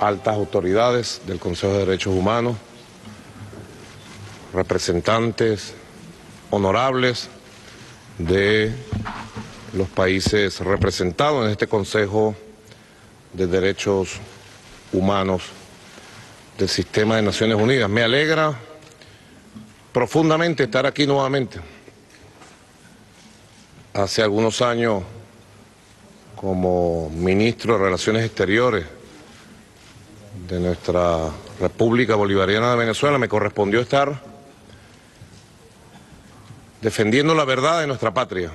altas autoridades del Consejo de Derechos Humanos, representantes honorables de los países representados en este Consejo de Derechos Humanos del Sistema de Naciones Unidas. Me alegra profundamente estar aquí nuevamente. Hace algunos años, como ministro de Relaciones Exteriores de nuestra República Bolivariana de Venezuela, me correspondió estar defendiendo la verdad de nuestra patria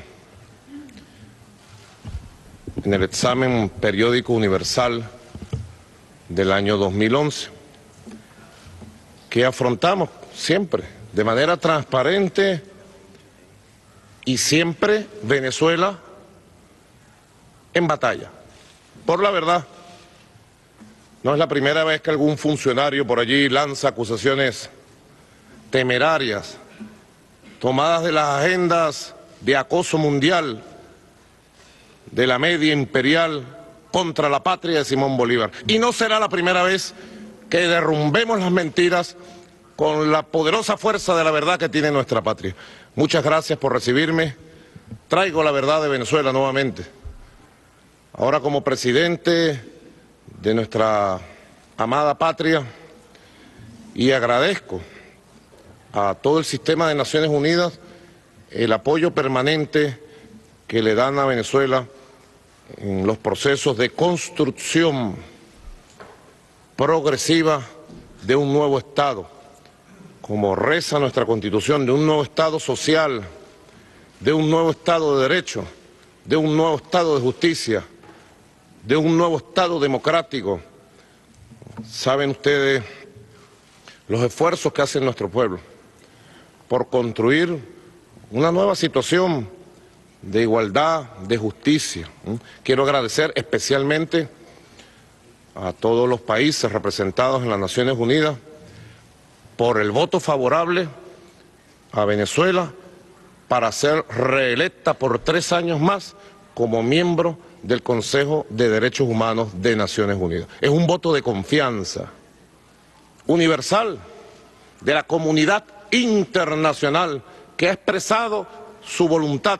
en el examen periódico universal del año 2011, que afrontamos siempre de manera transparente y siempre Venezuela en batalla, por la verdad. No es la primera vez que algún funcionario por allí lanza acusaciones temerarias, tomadas de las agendas de acoso mundial de la media imperial contra la patria de Simón Bolívar. Y no será la primera vez que derrumbemos las mentiras con la poderosa fuerza de la verdad que tiene nuestra patria. Muchas gracias por recibirme. Traigo la verdad de Venezuela nuevamente. Ahora como presidente de nuestra amada patria y agradezco a todo el sistema de Naciones Unidas el apoyo permanente que le dan a Venezuela en los procesos de construcción progresiva de un nuevo Estado, como reza nuestra Constitución, de un nuevo Estado social, de un nuevo Estado de Derecho, de un nuevo Estado de Justicia, de un nuevo Estado democrático. Saben ustedes los esfuerzos que hace nuestro pueblo por construir una nueva situación de igualdad, de justicia. Quiero agradecer especialmente a todos los países representados en las Naciones Unidas por el voto favorable a Venezuela para ser reelecta por tres años más como miembro del Consejo de Derechos Humanos de Naciones Unidas. Es un voto de confianza universal de la comunidad internacional que ha expresado su voluntad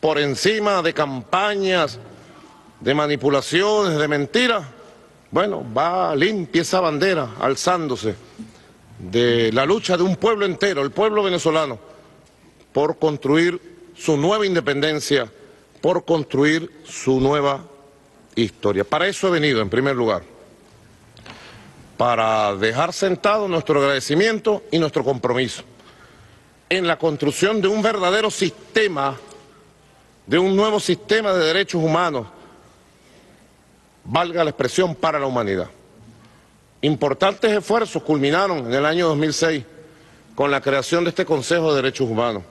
por encima de campañas, de manipulaciones, de mentiras, bueno, va limpia esa bandera alzándose de la lucha de un pueblo entero, el pueblo venezolano, por construir su nueva independencia, por construir su nueva historia. Para eso he venido, en primer lugar, para dejar sentado nuestro agradecimiento y nuestro compromiso en la construcción de un verdadero sistema de un nuevo sistema de derechos humanos, valga la expresión, para la humanidad. Importantes esfuerzos culminaron en el año 2006 con la creación de este Consejo de Derechos Humanos.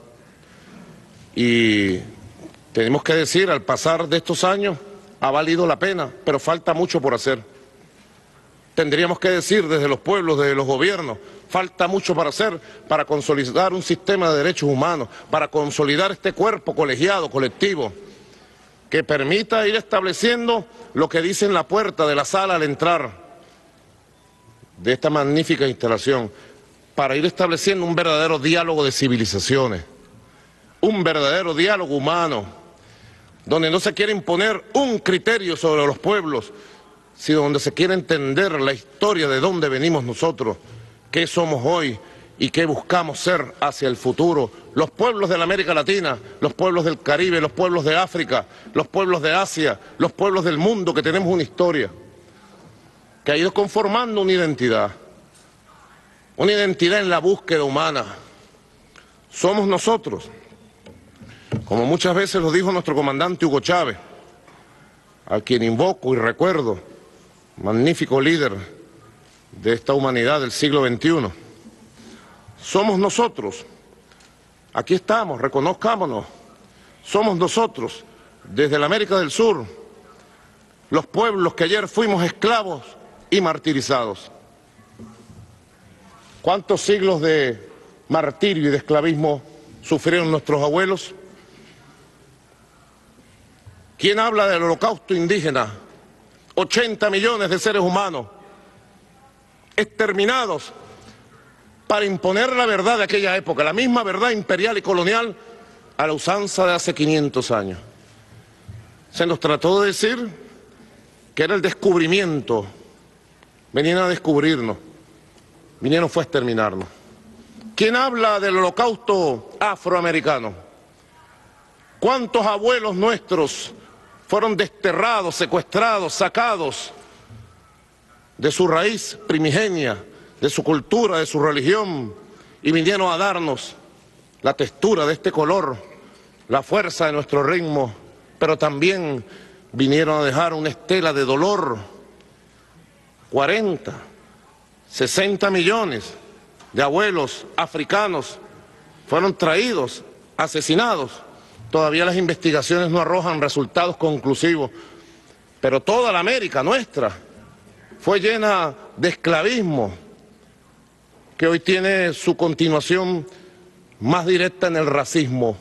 Y tenemos que decir, al pasar de estos años, ha valido la pena, pero falta mucho por hacer. Tendríamos que decir desde los pueblos, desde los gobiernos, falta mucho para hacer para consolidar un sistema de derechos humanos, para consolidar este cuerpo colegiado, colectivo, que permita ir estableciendo lo que dice en la puerta de la sala al entrar de esta magnífica instalación, para ir estableciendo un verdadero diálogo de civilizaciones, un verdadero diálogo humano, donde no se quiere imponer un criterio sobre los pueblos, sino donde se quiere entender la historia de dónde venimos nosotros, qué somos hoy y qué buscamos ser hacia el futuro. Los pueblos de la América Latina, los pueblos del Caribe, los pueblos de África, los pueblos de Asia, los pueblos del mundo que tenemos una historia, que ha ido conformando una identidad, una identidad en la búsqueda humana. Somos nosotros, como muchas veces lo dijo nuestro comandante Hugo Chávez, a quien invoco y recuerdo, magnífico líder de esta humanidad del siglo XXI. Somos nosotros, aquí estamos, reconozcámonos, somos nosotros, desde la América del Sur, los pueblos que ayer fuimos esclavos y martirizados. ¿Cuántos siglos de martirio y de esclavismo sufrieron nuestros abuelos? ¿Quién habla del holocausto indígena 80 millones de seres humanos exterminados para imponer la verdad de aquella época, la misma verdad imperial y colonial a la usanza de hace 500 años. Se nos trató de decir que era el descubrimiento, venían a descubrirnos, vinieron fue a exterminarnos. ¿Quién habla del holocausto afroamericano? ¿Cuántos abuelos nuestros fueron desterrados, secuestrados, sacados de su raíz primigenia, de su cultura, de su religión, y vinieron a darnos la textura de este color, la fuerza de nuestro ritmo, pero también vinieron a dejar una estela de dolor. 40, 60 millones de abuelos africanos fueron traídos, asesinados. Todavía las investigaciones no arrojan resultados conclusivos, pero toda la América nuestra fue llena de esclavismo, que hoy tiene su continuación más directa en el racismo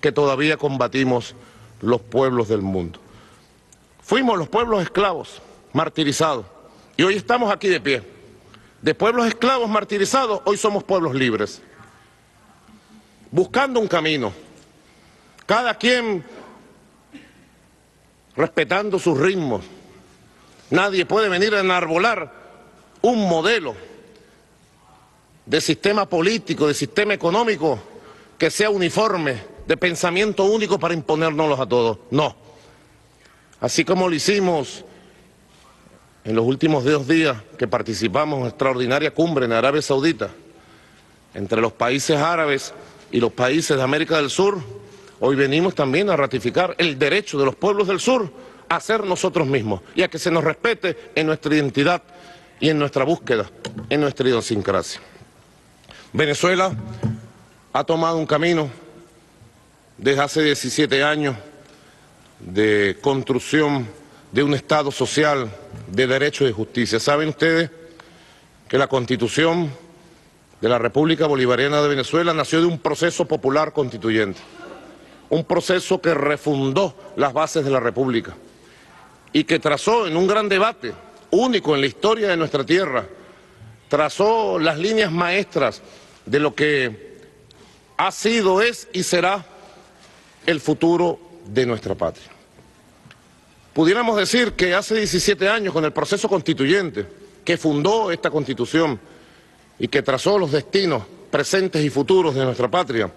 que todavía combatimos los pueblos del mundo. Fuimos los pueblos esclavos, martirizados, y hoy estamos aquí de pie. De pueblos esclavos martirizados, hoy somos pueblos libres, buscando un camino, cada quien respetando sus ritmos. Nadie puede venir a enarbolar un modelo de sistema político, de sistema económico que sea uniforme, de pensamiento único para imponérnoslos a todos. No. Así como lo hicimos en los últimos dos días que participamos en extraordinaria cumbre en Arabia Saudita, entre los países árabes y los países de América del Sur, hoy venimos también a ratificar el derecho de los pueblos del sur a ser nosotros mismos y a que se nos respete en nuestra identidad y en nuestra búsqueda, en nuestra idiosincrasia. Venezuela ha tomado un camino desde hace 17 años de construcción de un Estado social de derecho y justicia. Saben ustedes que la Constitución de la República Bolivariana de Venezuela nació de un proceso popular constituyente, un proceso que refundó las bases de la República y que trazó en un gran debate único en la historia de nuestra tierra, trazó las líneas maestras de lo que ha sido, es y será el futuro de nuestra patria. Pudiéramos decir que hace 17 años, con el proceso constituyente que fundó esta constitución y que trazó los destinos presentes y futuros de nuestra patria,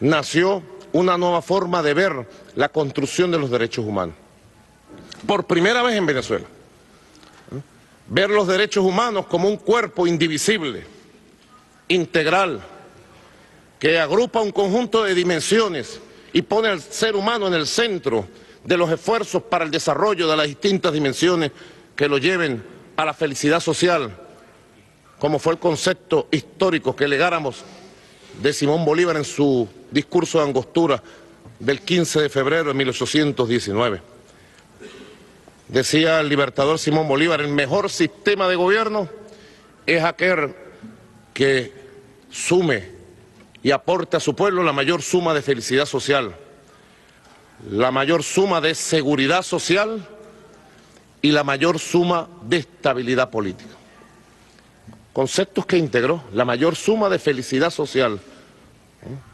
nació una nueva forma de ver la construcción de los derechos humanos. Por primera vez en Venezuela. Ver los derechos humanos como un cuerpo indivisible, integral, que agrupa un conjunto de dimensiones y pone al ser humano en el centro de los esfuerzos para el desarrollo de las distintas dimensiones que lo lleven a la felicidad social, como fue el concepto histórico que legáramos de Simón Bolívar en su discurso de angostura del 15 de febrero de 1819. Decía el libertador Simón Bolívar, el mejor sistema de gobierno es aquel que sume y aporte a su pueblo la mayor suma de felicidad social, la mayor suma de seguridad social y la mayor suma de estabilidad política. Conceptos que integró, la mayor suma de felicidad social.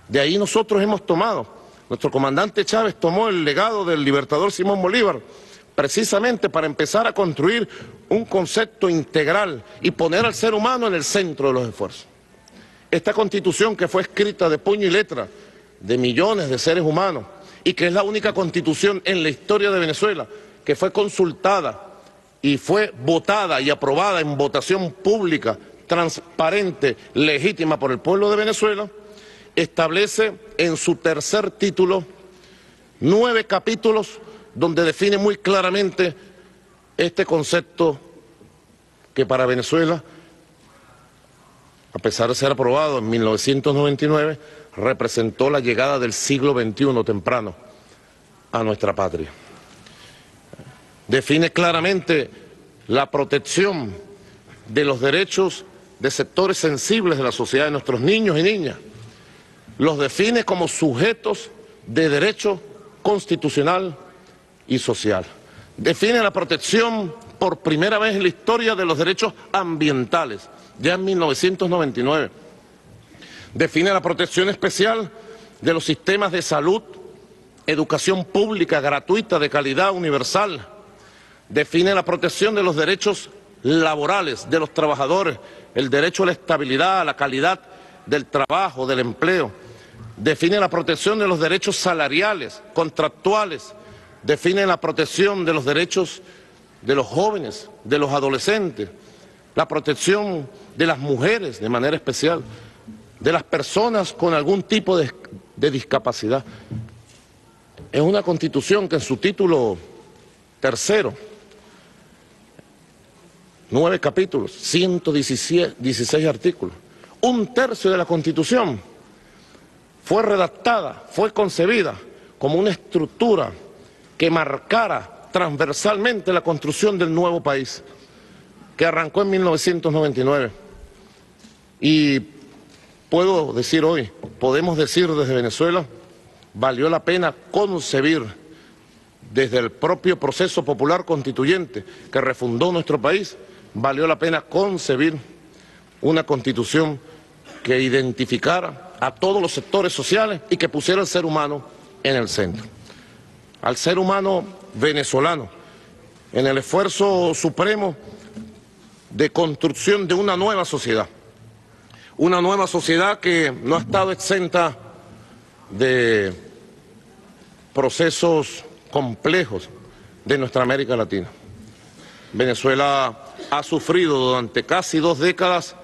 De ahí nosotros hemos tomado, nuestro comandante Chávez tomó el legado del libertador Simón Bolívar, precisamente para empezar a construir un concepto integral y poner al ser humano en el centro de los esfuerzos. Esta constitución que fue escrita de puño y letra de millones de seres humanos y que es la única constitución en la historia de Venezuela que fue consultada y fue votada y aprobada en votación pública, transparente, legítima por el pueblo de Venezuela, establece en su tercer título nueve capítulos donde define muy claramente este concepto que para Venezuela a pesar de ser aprobado en 1999, representó la llegada del siglo XXI temprano a nuestra patria. Define claramente la protección de los derechos de sectores sensibles de la sociedad de nuestros niños y niñas. Los define como sujetos de derecho constitucional y social. define la protección por primera vez en la historia de los derechos ambientales, ya en 1999. Define la protección especial de los sistemas de salud, educación pública gratuita de calidad universal. Define la protección de los derechos laborales de los trabajadores, el derecho a la estabilidad, a la calidad del trabajo, del empleo. Define la protección de los derechos salariales, contractuales. Define la protección de los derechos de los jóvenes, de los adolescentes, la protección de las mujeres de manera especial, de las personas con algún tipo de, discapacidad. Es una constitución que en su título tercero, nueve capítulos, 116 artículos, un tercio de la constitución fue redactada, fue concebida como una estructura que marcara transversalmente la construcción del nuevo país, que arrancó en 1999. Y puedo decir hoy, podemos decir desde Venezuela, valió la pena concebir desde el propio proceso popular constituyente que refundó nuestro país, valió la pena concebir una constitución que identificara a todos los sectores sociales y que pusiera al ser humano en el centro. Al ser humano venezolano en el esfuerzo supremo de construcción de una nueva sociedad. Una nueva sociedad que no ha estado exenta de procesos complejos de nuestra América Latina. Venezuela ha sufrido durante casi dos décadas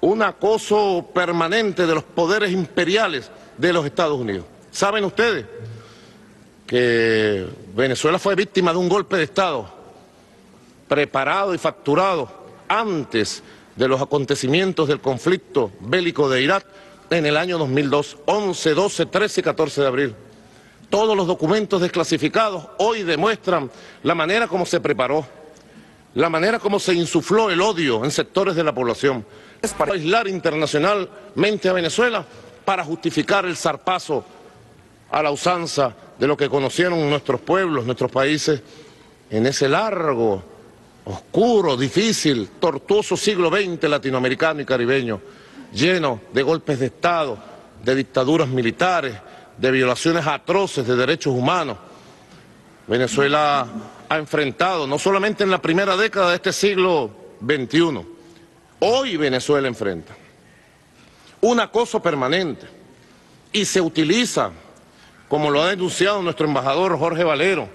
un acoso permanente de los poderes imperiales de los Estados Unidos. ¿Saben ustedes? que Venezuela fue víctima de un golpe de Estado preparado y facturado antes de los acontecimientos del conflicto bélico de Irak en el año 2002, 11, 12, 13 y 14 de abril. Todos los documentos desclasificados hoy demuestran la manera como se preparó, la manera como se insufló el odio en sectores de la población. Es para aislar internacionalmente a Venezuela para justificar el zarpazo a la usanza de lo que conocieron nuestros pueblos, nuestros países, en ese largo, oscuro, difícil, tortuoso siglo XX latinoamericano y caribeño, lleno de golpes de Estado, de dictaduras militares, de violaciones atroces de derechos humanos. Venezuela ha enfrentado, no solamente en la primera década de este siglo XXI, hoy Venezuela enfrenta un acoso permanente y se utiliza como lo ha denunciado nuestro embajador Jorge Valero,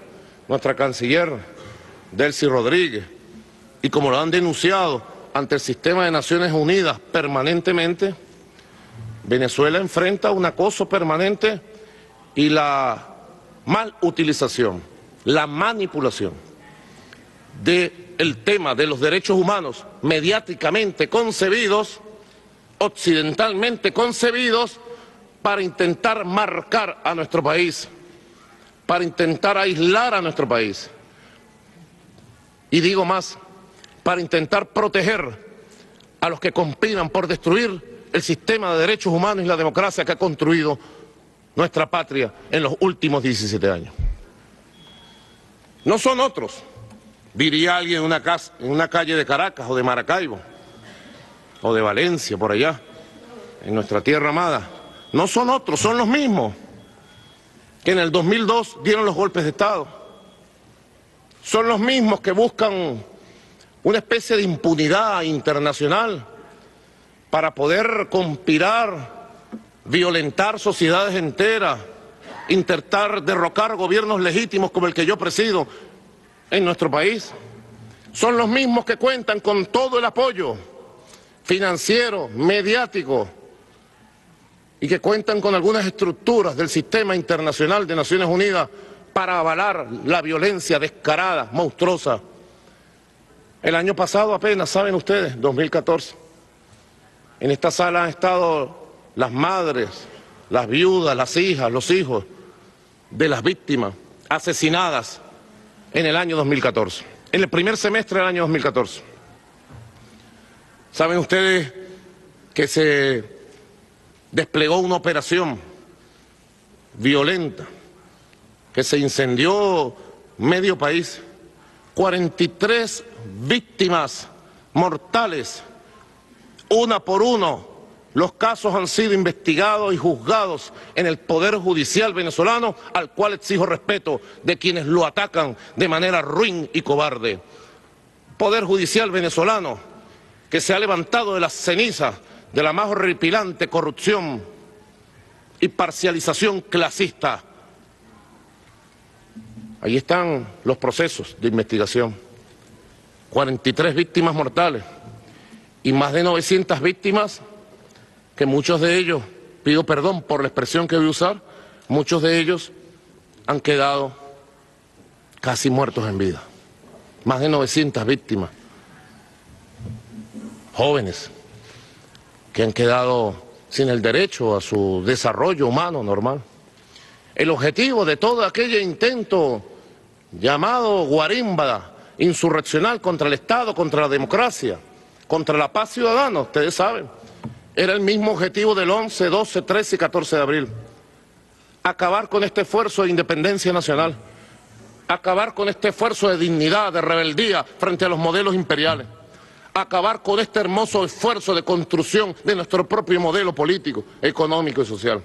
nuestra canciller Delcy Rodríguez, y como lo han denunciado ante el sistema de Naciones Unidas permanentemente, Venezuela enfrenta un acoso permanente y la mal utilización, la manipulación del tema de los derechos humanos mediáticamente concebidos, occidentalmente concebidos, para intentar marcar a nuestro país, para intentar aislar a nuestro país. Y digo más, para intentar proteger a los que conspiran por destruir el sistema de derechos humanos y la democracia que ha construido nuestra patria en los últimos 17 años. No son otros, diría alguien en una, calle de Caracas o de Maracaibo o de Valencia, por allá, en nuestra tierra amada no son otros, son los mismos que en el 2002 dieron los golpes de Estado. Son los mismos que buscan una especie de impunidad internacional para poder conspirar, violentar sociedades enteras, intentar derrocar gobiernos legítimos como el que yo presido en nuestro país. Son los mismos que cuentan con todo el apoyo financiero, mediático, y que cuentan con algunas estructuras del sistema internacional de Naciones Unidas para avalar la violencia descarada, monstruosa. El año pasado apenas, saben ustedes, 2014, en esta sala han estado las madres, las viudas, las hijas, los hijos de las víctimas asesinadas en el año 2014, en el primer semestre del año 2014. Saben ustedes que se desplegó una operación violenta que se incendió medio país 43 víctimas mortales, una por uno. Los casos han sido investigados y juzgados en el Poder Judicial venezolano, al cual exijo respeto de quienes lo atacan de manera ruin y cobarde. Poder Judicial venezolano que se ha levantado de las cenizas de la más horripilante corrupción y parcialización clasista. Ahí están los procesos de investigación. 43 víctimas mortales y más de 900 víctimas que muchos de ellos, pido perdón por la expresión que voy a usar, muchos de ellos han quedado casi muertos en vida. Más de 900 víctimas, jóvenes, que han quedado sin el derecho a su desarrollo humano normal. El objetivo de todo aquel intento llamado guarimba insurreccional contra el Estado, contra la democracia, contra la paz ciudadana, ustedes saben, era el mismo objetivo del 11, 12, 13 y 14 de abril. Acabar con este esfuerzo de independencia nacional, acabar con este esfuerzo de dignidad, de rebeldía frente a los modelos imperiales acabar con este hermoso esfuerzo de construcción de nuestro propio modelo político, económico y social.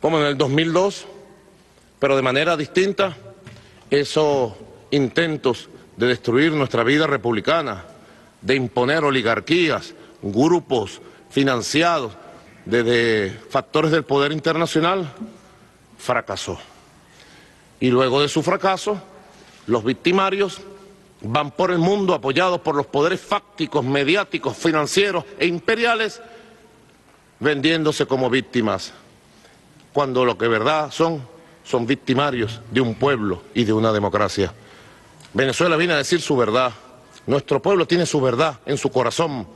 Como en el 2002, pero de manera distinta, esos intentos de destruir nuestra vida republicana, de imponer oligarquías, grupos financiados desde factores del poder internacional, fracasó. Y luego de su fracaso, los victimarios van por el mundo apoyados por los poderes fácticos, mediáticos, financieros e imperiales, vendiéndose como víctimas, cuando lo que verdad son, son victimarios de un pueblo y de una democracia. Venezuela viene a decir su verdad, nuestro pueblo tiene su verdad en su corazón,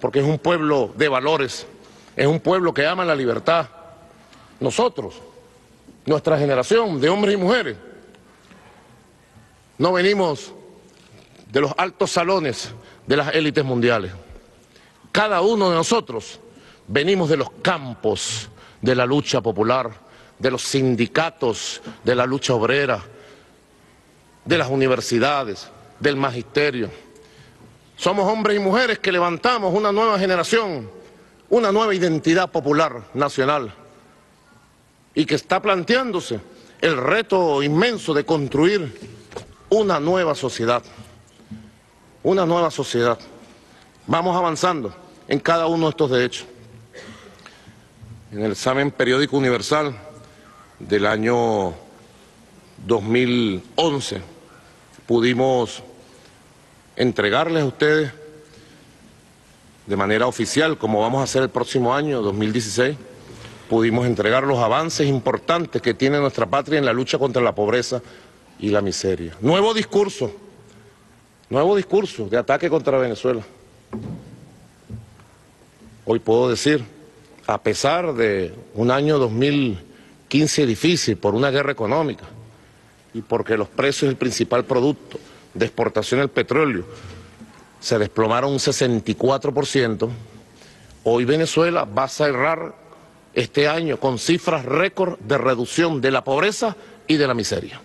porque es un pueblo de valores, es un pueblo que ama la libertad. Nosotros, nuestra generación de hombres y mujeres, no venimos de los altos salones de las élites mundiales. Cada uno de nosotros venimos de los campos de la lucha popular, de los sindicatos, de la lucha obrera, de las universidades, del magisterio. Somos hombres y mujeres que levantamos una nueva generación, una nueva identidad popular nacional y que está planteándose el reto inmenso de construir una nueva sociedad una nueva sociedad. Vamos avanzando en cada uno de estos derechos. En el examen periódico universal del año 2011 pudimos entregarles a ustedes de manera oficial, como vamos a hacer el próximo año, 2016, pudimos entregar los avances importantes que tiene nuestra patria en la lucha contra la pobreza y la miseria. Nuevo discurso Nuevo discurso de ataque contra Venezuela. Hoy puedo decir, a pesar de un año 2015 difícil por una guerra económica y porque los precios del principal producto de exportación del petróleo se desplomaron un 64%, hoy Venezuela va a cerrar este año con cifras récord de reducción de la pobreza y de la miseria.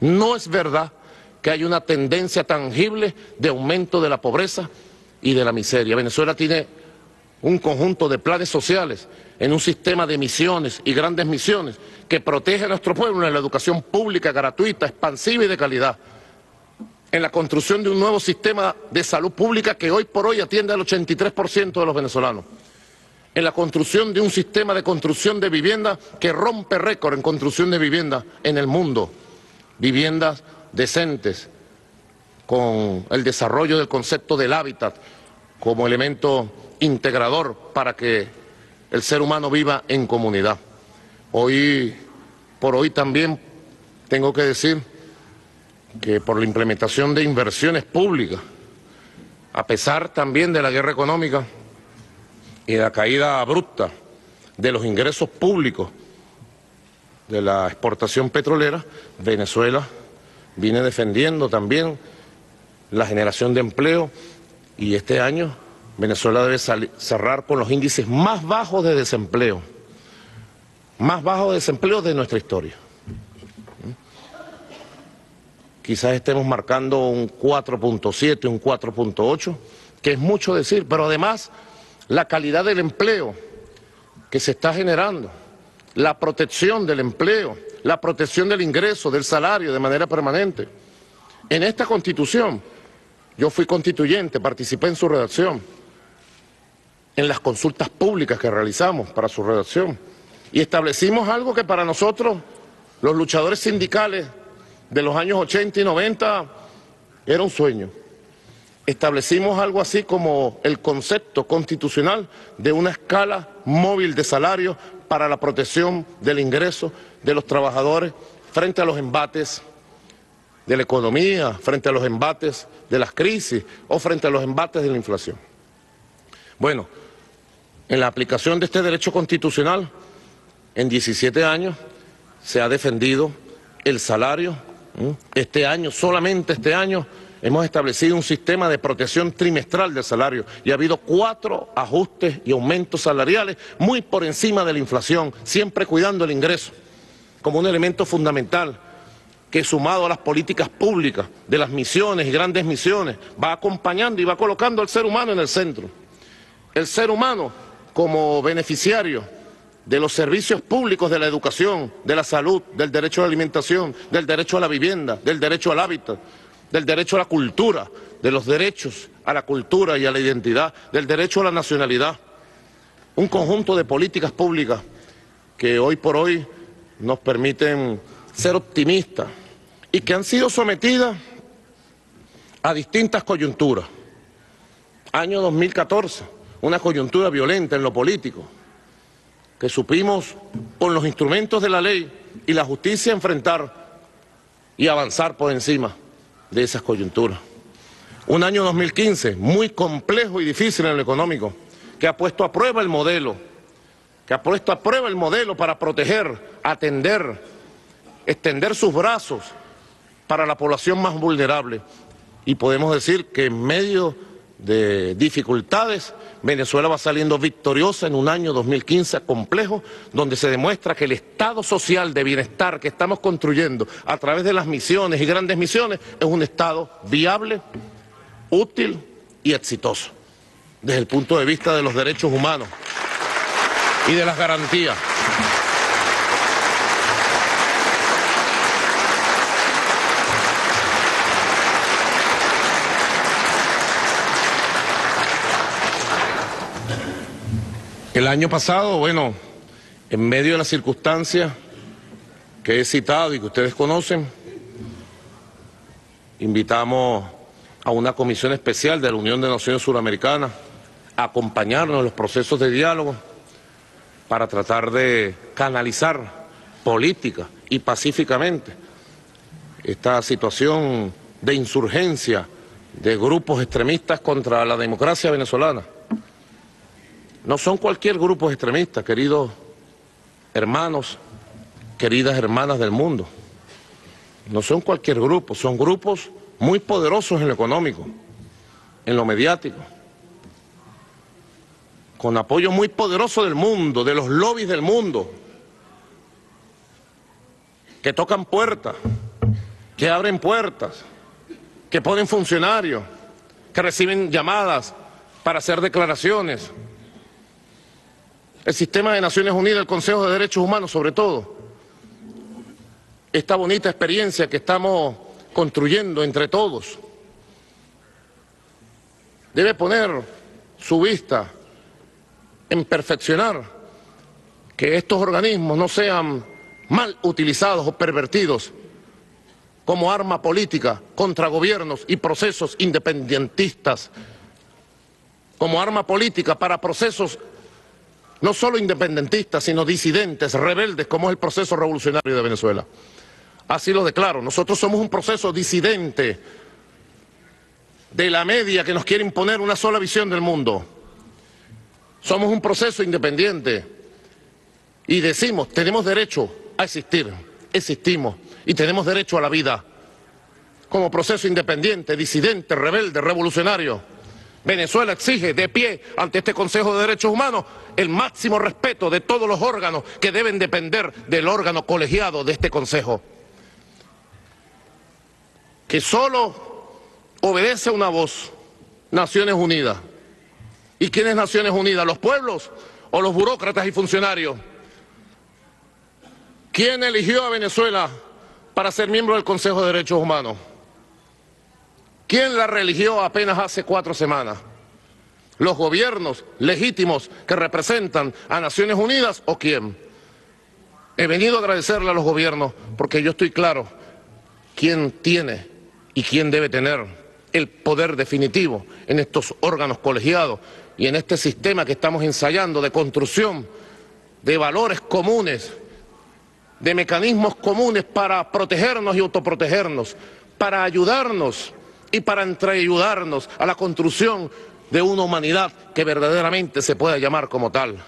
No es verdad que hay una tendencia tangible de aumento de la pobreza y de la miseria. Venezuela tiene un conjunto de planes sociales en un sistema de misiones y grandes misiones que protege a nuestro pueblo en la educación pública, gratuita, expansiva y de calidad, en la construcción de un nuevo sistema de salud pública que hoy por hoy atiende al 83% de los venezolanos, en la construcción de un sistema de construcción de vivienda que rompe récord en construcción de vivienda en el mundo, viviendas decentes, con el desarrollo del concepto del hábitat como elemento integrador para que el ser humano viva en comunidad. Hoy, por hoy también tengo que decir que por la implementación de inversiones públicas, a pesar también de la guerra económica y de la caída abrupta de los ingresos públicos de la exportación petrolera, Venezuela viene defendiendo también la generación de empleo y este año Venezuela debe cerrar con los índices más bajos de desempleo, más bajos de desempleo de nuestra historia. Quizás estemos marcando un 4.7, un 4.8, que es mucho decir, pero además la calidad del empleo que se está generando, la protección del empleo, la protección del ingreso, del salario de manera permanente. En esta constitución, yo fui constituyente, participé en su redacción, en las consultas públicas que realizamos para su redacción, y establecimos algo que para nosotros, los luchadores sindicales de los años 80 y 90, era un sueño. Establecimos algo así como el concepto constitucional de una escala móvil de salario para la protección del ingreso de los trabajadores frente a los embates de la economía, frente a los embates de las crisis o frente a los embates de la inflación. Bueno, en la aplicación de este derecho constitucional, en 17 años se ha defendido el salario. Este año, solamente este año, hemos establecido un sistema de protección trimestral del salario y ha habido cuatro ajustes y aumentos salariales muy por encima de la inflación, siempre cuidando el ingreso como un elemento fundamental que sumado a las políticas públicas de las misiones y grandes misiones va acompañando y va colocando al ser humano en el centro. El ser humano como beneficiario de los servicios públicos de la educación, de la salud, del derecho a la alimentación, del derecho a la vivienda, del derecho al hábitat, del derecho a la cultura, de los derechos a la cultura y a la identidad, del derecho a la nacionalidad. Un conjunto de políticas públicas que hoy por hoy nos permiten ser optimistas y que han sido sometidas a distintas coyunturas. Año 2014, una coyuntura violenta en lo político, que supimos con los instrumentos de la ley y la justicia enfrentar y avanzar por encima de esas coyunturas. Un año 2015 muy complejo y difícil en lo económico, que ha puesto a prueba el modelo, que ha puesto a prueba el modelo para proteger, atender, extender sus brazos para la población más vulnerable. Y podemos decir que en medio de dificultades, Venezuela va saliendo victoriosa en un año 2015 complejo, donde se demuestra que el Estado social de bienestar que estamos construyendo a través de las misiones y grandes misiones es un Estado viable, útil y exitoso, desde el punto de vista de los derechos humanos y de las garantías. El año pasado, bueno, en medio de las circunstancias que he citado y que ustedes conocen, invitamos a una comisión especial de la Unión de Naciones Suramericanas a acompañarnos en los procesos de diálogo para tratar de canalizar política y pacíficamente esta situación de insurgencia de grupos extremistas contra la democracia venezolana. No son cualquier grupo extremista, queridos hermanos, queridas hermanas del mundo. No son cualquier grupo, son grupos muy poderosos en lo económico, en lo mediático, con apoyo muy poderoso del mundo, de los lobbies del mundo, que tocan puertas, que abren puertas, que ponen funcionarios, que reciben llamadas para hacer declaraciones, el sistema de Naciones Unidas, el Consejo de Derechos Humanos sobre todo, esta bonita experiencia que estamos construyendo entre todos, debe poner su vista en perfeccionar que estos organismos no sean mal utilizados o pervertidos como arma política contra gobiernos y procesos independentistas, como arma política para procesos no solo independentistas, sino disidentes, rebeldes, como es el proceso revolucionario de Venezuela. Así lo declaro, nosotros somos un proceso disidente de la media que nos quiere imponer una sola visión del mundo. Somos un proceso independiente y decimos, tenemos derecho a existir, existimos y tenemos derecho a la vida como proceso independiente, disidente, rebelde, revolucionario. Venezuela exige de pie ante este Consejo de Derechos Humanos el máximo respeto de todos los órganos que deben depender del órgano colegiado de este Consejo. que solo obedece una voz, Naciones Unidas. ¿Y quién es Naciones Unidas? ¿Los pueblos o los burócratas y funcionarios? ¿Quién eligió a Venezuela para ser miembro del Consejo de Derechos Humanos? ¿Quién la religió apenas hace cuatro semanas? ¿Los gobiernos legítimos que representan a Naciones Unidas o quién? He venido a agradecerle a los gobiernos porque yo estoy claro quién tiene y quién debe tener el poder definitivo en estos órganos colegiados y en este sistema que estamos ensayando de construcción de valores comunes, de mecanismos comunes para protegernos y autoprotegernos, para ayudarnos y para entreayudarnos a la construcción de una humanidad que verdaderamente se pueda llamar como tal.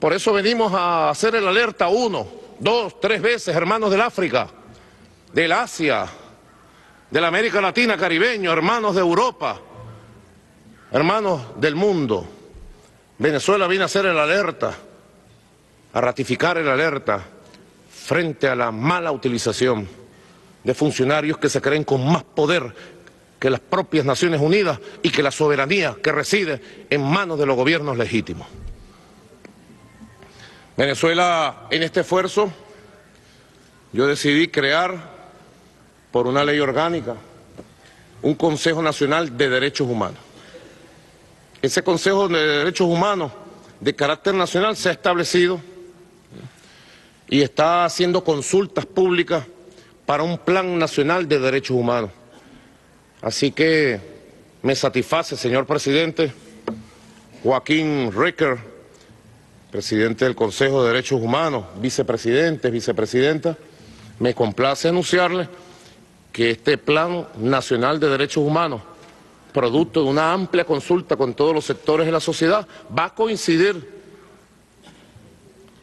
Por eso venimos a hacer el alerta uno, dos, tres veces, hermanos del África, del Asia, de la América Latina, caribeño, hermanos de Europa, hermanos del mundo. Venezuela viene a hacer el alerta, a ratificar el alerta frente a la mala utilización de funcionarios que se creen con más poder que las propias Naciones Unidas y que la soberanía que reside en manos de los gobiernos legítimos. Venezuela, en este esfuerzo, yo decidí crear, por una ley orgánica, un Consejo Nacional de Derechos Humanos. Ese Consejo de Derechos Humanos de carácter nacional se ha establecido y está haciendo consultas públicas para un Plan Nacional de Derechos Humanos. Así que me satisface, señor presidente, Joaquín Ricker, presidente del Consejo de Derechos Humanos, vicepresidente, vicepresidenta, me complace anunciarle que este Plan Nacional de Derechos Humanos, producto de una amplia consulta con todos los sectores de la sociedad, va a coincidir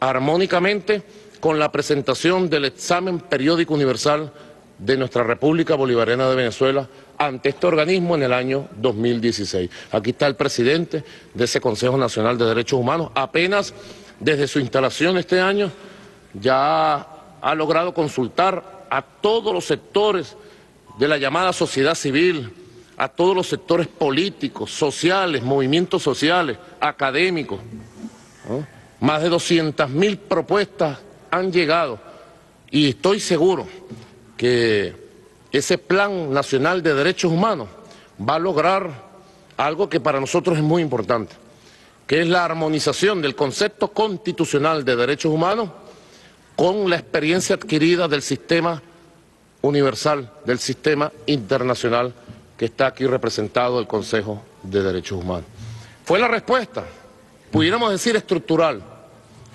armónicamente con la presentación del examen periódico universal de nuestra República Bolivariana de Venezuela ante este organismo en el año 2016. Aquí está el presidente de ese Consejo Nacional de Derechos Humanos. Apenas desde su instalación este año ya ha logrado consultar a todos los sectores de la llamada sociedad civil, a todos los sectores políticos, sociales, movimientos sociales, académicos. Más de 200 mil propuestas han llegado y estoy seguro que ese Plan Nacional de Derechos Humanos va a lograr algo que para nosotros es muy importante, que es la armonización del concepto constitucional de derechos humanos con la experiencia adquirida del sistema universal, del sistema internacional que está aquí representado el Consejo de Derechos Humanos. Fue la respuesta, pudiéramos decir estructural,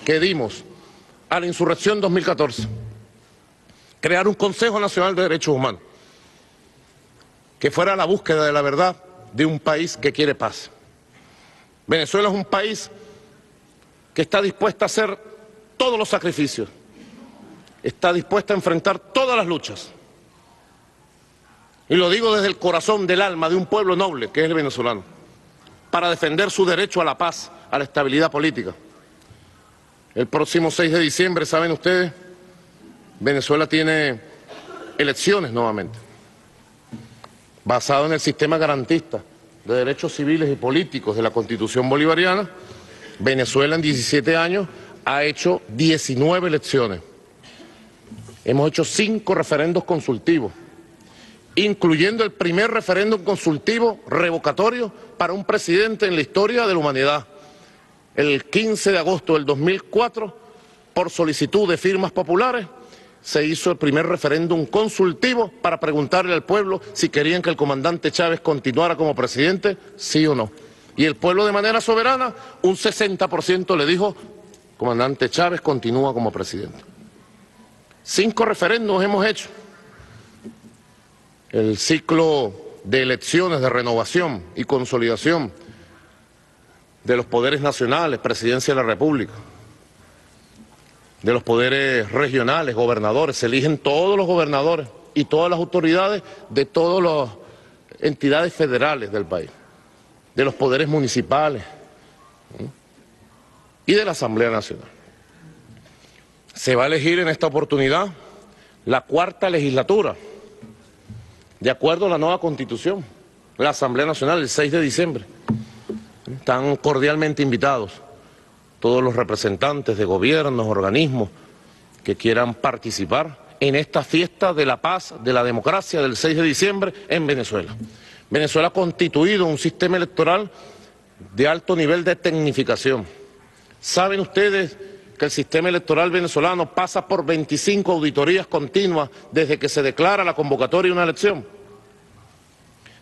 que dimos a la insurrección 2014 crear un Consejo Nacional de Derechos Humanos, que fuera la búsqueda de la verdad de un país que quiere paz. Venezuela es un país que está dispuesta a hacer todos los sacrificios, está dispuesta a enfrentar todas las luchas. Y lo digo desde el corazón del alma de un pueblo noble, que es el venezolano, para defender su derecho a la paz, a la estabilidad política. El próximo 6 de diciembre, ¿saben ustedes? Venezuela tiene elecciones nuevamente, basado en el sistema garantista de derechos civiles y políticos de la Constitución bolivariana. Venezuela en 17 años ha hecho 19 elecciones. Hemos hecho cinco referendos consultivos, incluyendo el primer referéndum consultivo revocatorio para un presidente en la historia de la humanidad. El 15 de agosto del 2004, por solicitud de firmas populares, se hizo el primer referéndum consultivo para preguntarle al pueblo si querían que el comandante Chávez continuara como presidente, sí o no. Y el pueblo de manera soberana, un 60% le dijo, comandante Chávez continúa como presidente. Cinco referéndums hemos hecho. El ciclo de elecciones de renovación y consolidación de los poderes nacionales, presidencia de la República de los poderes regionales, gobernadores, se eligen todos los gobernadores y todas las autoridades de todas las entidades federales del país, de los poderes municipales y de la Asamblea Nacional. Se va a elegir en esta oportunidad la cuarta legislatura de acuerdo a la nueva constitución, la Asamblea Nacional el 6 de diciembre. Están cordialmente invitados todos los representantes de gobiernos, organismos que quieran participar en esta fiesta de la paz, de la democracia del 6 de diciembre en Venezuela. Venezuela ha constituido un sistema electoral de alto nivel de tecnificación. ¿Saben ustedes que el sistema electoral venezolano pasa por 25 auditorías continuas desde que se declara la convocatoria de una elección?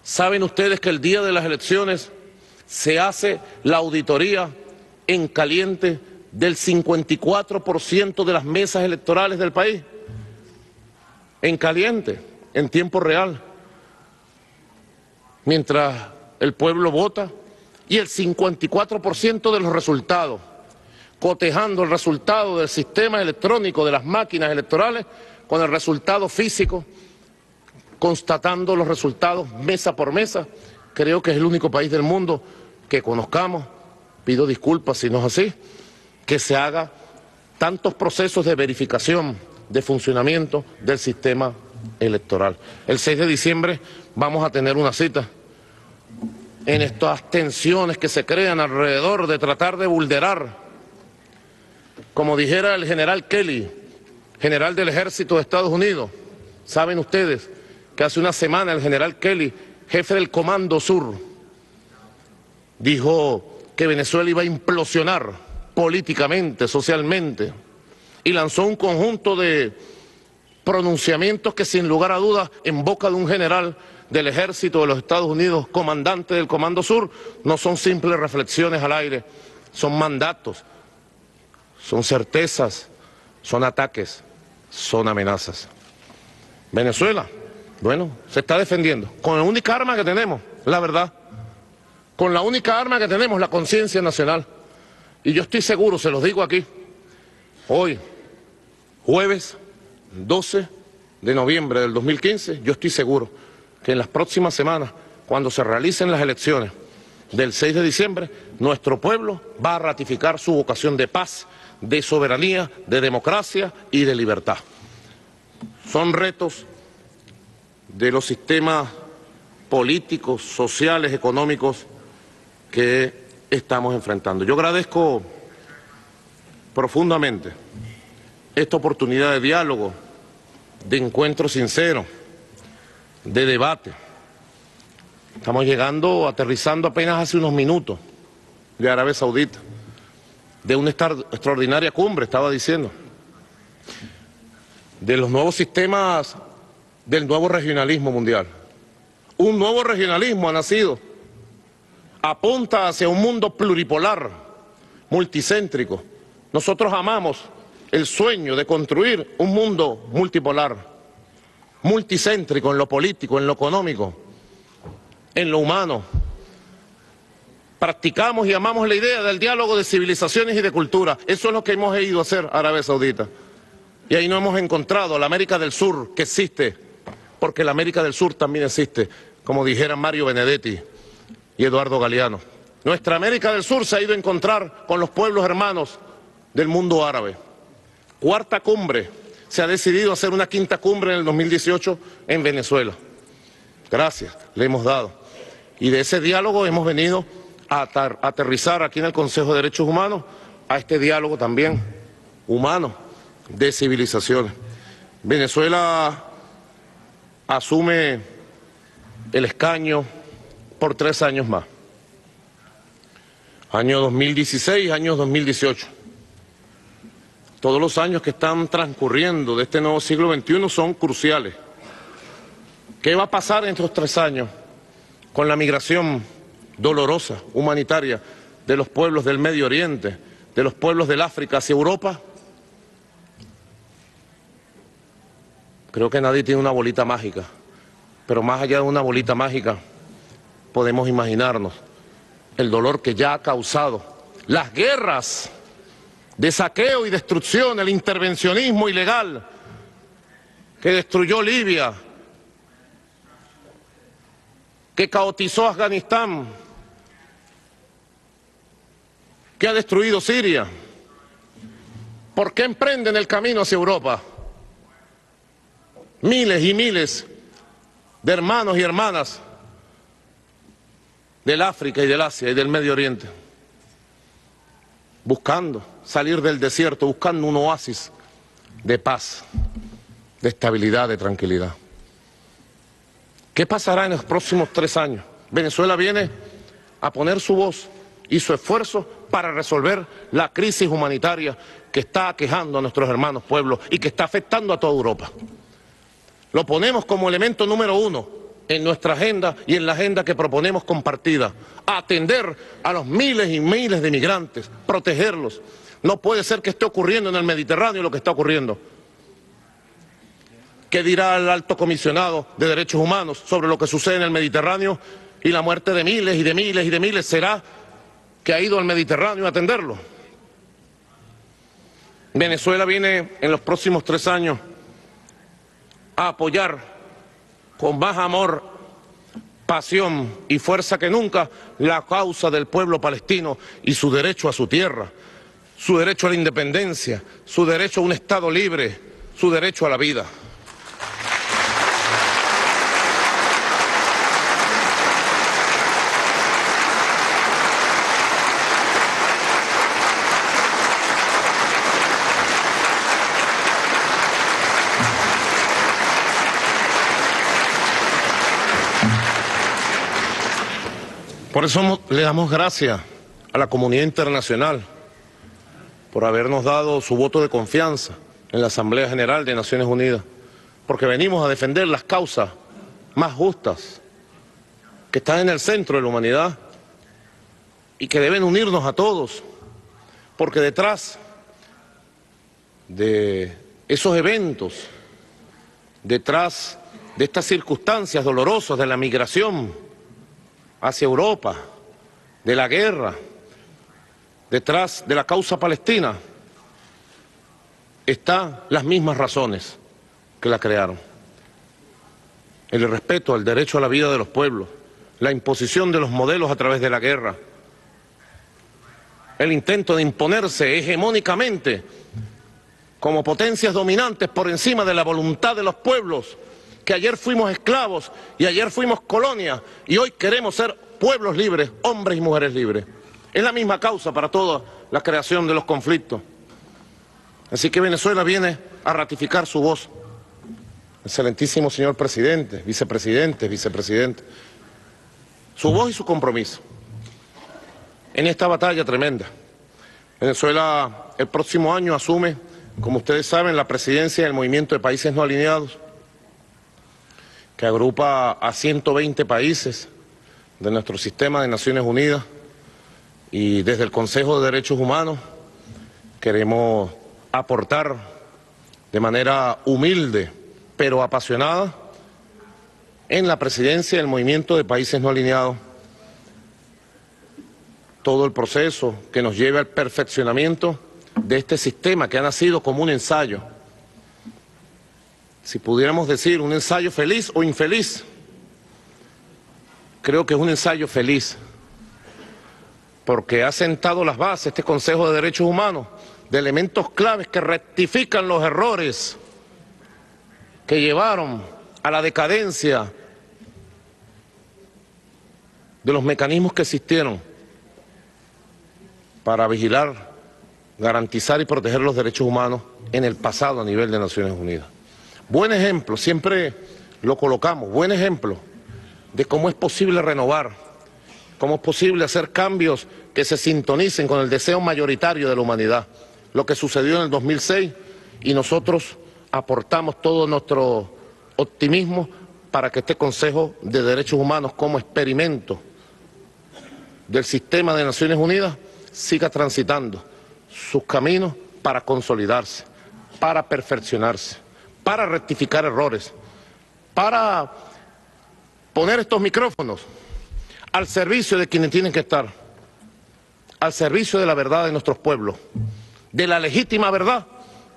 ¿Saben ustedes que el día de las elecciones se hace la auditoría en caliente del 54% de las mesas electorales del país? En caliente, en tiempo real. Mientras el pueblo vota y el 54% de los resultados, cotejando el resultado del sistema electrónico de las máquinas electorales con el resultado físico, constatando los resultados mesa por mesa. Creo que es el único país del mundo que conozcamos, pido disculpas si no es así, que se haga tantos procesos de verificación de funcionamiento del sistema electoral. El 6 de diciembre vamos a tener una cita en estas tensiones que se crean alrededor de tratar de vulnerar, como dijera el general Kelly, general del ejército de Estados Unidos, saben ustedes que hace una semana el general Kelly, jefe del Comando Sur, dijo que Venezuela iba a implosionar políticamente, socialmente, y lanzó un conjunto de pronunciamientos que sin lugar a dudas en boca de un general del ejército de los Estados Unidos, comandante del Comando Sur, no son simples reflexiones al aire, son mandatos, son certezas, son ataques, son amenazas. Venezuela, bueno, se está defendiendo con la única arma que tenemos, la verdad con la única arma que tenemos, la conciencia nacional. Y yo estoy seguro, se los digo aquí, hoy, jueves 12 de noviembre del 2015, yo estoy seguro que en las próximas semanas, cuando se realicen las elecciones del 6 de diciembre, nuestro pueblo va a ratificar su vocación de paz, de soberanía, de democracia y de libertad. Son retos de los sistemas políticos, sociales, económicos que estamos enfrentando. Yo agradezco profundamente esta oportunidad de diálogo, de encuentro sincero, de debate. Estamos llegando, aterrizando apenas hace unos minutos de Arabia Saudita, de una extraordinaria cumbre, estaba diciendo, de los nuevos sistemas del nuevo regionalismo mundial. Un nuevo regionalismo ha nacido apunta hacia un mundo pluripolar, multicéntrico. Nosotros amamos el sueño de construir un mundo multipolar, multicéntrico en lo político, en lo económico, en lo humano. Practicamos y amamos la idea del diálogo de civilizaciones y de cultura. Eso es lo que hemos ido a hacer Arabia Saudita. Y ahí no hemos encontrado la América del Sur que existe, porque la América del Sur también existe, como dijera Mario Benedetti y Eduardo Galeano. Nuestra América del Sur se ha ido a encontrar con los pueblos hermanos del mundo árabe. Cuarta cumbre, se ha decidido hacer una quinta cumbre en el 2018 en Venezuela. Gracias, le hemos dado. Y de ese diálogo hemos venido a aterrizar aquí en el Consejo de Derechos Humanos a este diálogo también humano de civilizaciones. Venezuela asume el escaño por tres años más. Año 2016, año 2018. Todos los años que están transcurriendo de este nuevo siglo XXI son cruciales. ¿Qué va a pasar en estos tres años con la migración dolorosa, humanitaria, de los pueblos del Medio Oriente, de los pueblos del África hacia Europa? Creo que nadie tiene una bolita mágica, pero más allá de una bolita mágica, podemos imaginarnos el dolor que ya ha causado las guerras de saqueo y destrucción, el intervencionismo ilegal que destruyó Libia, que caotizó Afganistán, que ha destruido Siria. ¿Por qué emprenden el camino hacia Europa? Miles y miles de hermanos y hermanas del África y del Asia y del Medio Oriente, buscando salir del desierto, buscando un oasis de paz, de estabilidad, de tranquilidad. ¿Qué pasará en los próximos tres años? Venezuela viene a poner su voz y su esfuerzo para resolver la crisis humanitaria que está aquejando a nuestros hermanos pueblos y que está afectando a toda Europa. Lo ponemos como elemento número uno en nuestra agenda y en la agenda que proponemos compartida. Atender a los miles y miles de migrantes, protegerlos. No puede ser que esté ocurriendo en el Mediterráneo lo que está ocurriendo. ¿Qué dirá el alto comisionado de derechos humanos sobre lo que sucede en el Mediterráneo y la muerte de miles y de miles y de miles? ¿Será que ha ido al Mediterráneo a atenderlo? Venezuela viene en los próximos tres años a apoyar con más amor, pasión y fuerza que nunca la causa del pueblo palestino y su derecho a su tierra, su derecho a la independencia, su derecho a un Estado libre, su derecho a la vida. Por eso le damos gracias a la comunidad internacional por habernos dado su voto de confianza en la Asamblea General de Naciones Unidas, porque venimos a defender las causas más justas que están en el centro de la humanidad y que deben unirnos a todos, porque detrás de esos eventos, detrás de estas circunstancias dolorosas de la migración, hacia Europa, de la guerra, detrás de la causa palestina, están las mismas razones que la crearon. El respeto al derecho a la vida de los pueblos, la imposición de los modelos a través de la guerra, el intento de imponerse hegemónicamente como potencias dominantes por encima de la voluntad de los pueblos que ayer fuimos esclavos y ayer fuimos colonia y hoy queremos ser pueblos libres, hombres y mujeres libres. Es la misma causa para toda la creación de los conflictos. Así que Venezuela viene a ratificar su voz. Excelentísimo señor presidente, vicepresidente, vicepresidente. Su voz y su compromiso en esta batalla tremenda. Venezuela el próximo año asume, como ustedes saben, la presidencia del Movimiento de Países No Alineados que agrupa a 120 países de nuestro sistema de Naciones Unidas y desde el Consejo de Derechos Humanos queremos aportar de manera humilde pero apasionada en la presidencia del Movimiento de Países No Alineados todo el proceso que nos lleve al perfeccionamiento de este sistema que ha nacido como un ensayo si pudiéramos decir un ensayo feliz o infeliz, creo que es un ensayo feliz, porque ha sentado las bases este Consejo de Derechos Humanos de elementos claves que rectifican los errores que llevaron a la decadencia de los mecanismos que existieron para vigilar, garantizar y proteger los derechos humanos en el pasado a nivel de Naciones Unidas. Buen ejemplo, siempre lo colocamos, buen ejemplo de cómo es posible renovar, cómo es posible hacer cambios que se sintonicen con el deseo mayoritario de la humanidad. Lo que sucedió en el 2006 y nosotros aportamos todo nuestro optimismo para que este Consejo de Derechos Humanos como experimento del sistema de Naciones Unidas siga transitando sus caminos para consolidarse, para perfeccionarse para rectificar errores, para poner estos micrófonos al servicio de quienes tienen que estar, al servicio de la verdad de nuestros pueblos, de la legítima verdad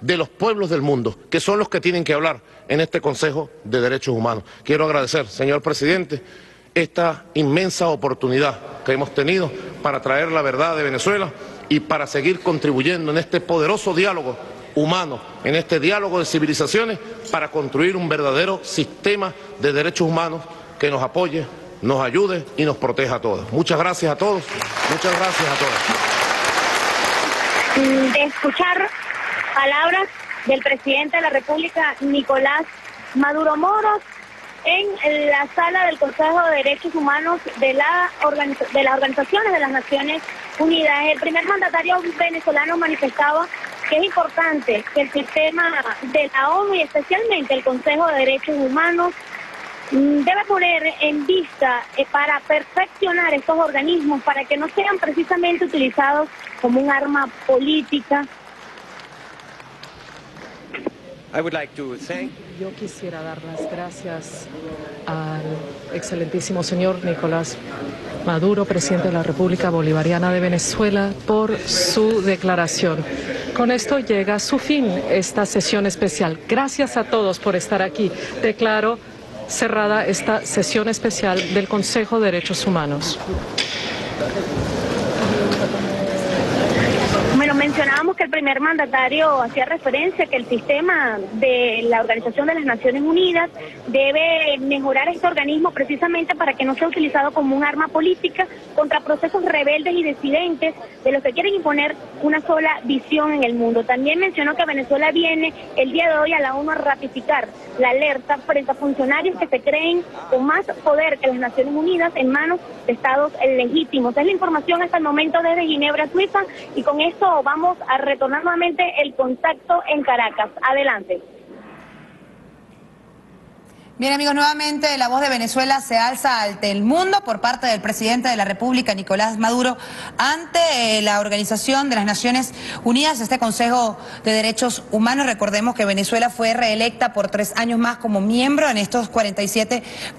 de los pueblos del mundo, que son los que tienen que hablar en este Consejo de Derechos Humanos. Quiero agradecer, señor presidente, esta inmensa oportunidad que hemos tenido para traer la verdad de Venezuela y para seguir contribuyendo en este poderoso diálogo humanos en este diálogo de civilizaciones para construir un verdadero sistema de derechos humanos que nos apoye, nos ayude y nos proteja a todos. Muchas gracias a todos. Muchas gracias a todos. De escuchar palabras del presidente de la República, Nicolás Maduro Moros, en la sala del Consejo de Derechos Humanos de, la de las Organizaciones de las Naciones Unidas. El primer mandatario venezolano manifestaba que es importante que el sistema de la ONU y especialmente el Consejo de Derechos Humanos mm, debe poner en vista eh, para perfeccionar estos organismos, para que no sean precisamente utilizados como un arma política yo quisiera dar las gracias al excelentísimo señor Nicolás Maduro, presidente de la República Bolivariana de Venezuela, por su declaración. Con esto llega a su fin esta sesión especial. Gracias a todos por estar aquí. Declaro cerrada esta sesión especial del Consejo de Derechos Humanos. Mencionábamos que el primer mandatario hacía referencia que el sistema de la Organización de las Naciones Unidas debe mejorar este organismo precisamente para que no sea utilizado como un arma política contra procesos rebeldes y disidentes de los que quieren imponer una sola visión en el mundo. También mencionó que Venezuela viene el día de hoy a la ONU a ratificar la alerta frente a funcionarios que se creen con más poder que las Naciones Unidas en manos de estados legítimos. Es la información hasta el momento desde Ginebra, Suiza, y con esto vamos vamos a retornar nuevamente el contacto en Caracas. Adelante. Bien amigos, nuevamente la voz de Venezuela se alza ante el mundo por parte del presidente de la República, Nicolás Maduro, ante eh, la Organización de las Naciones Unidas, este Consejo de Derechos Humanos. Recordemos que Venezuela fue reelecta por tres años más como miembro en estos 47 países.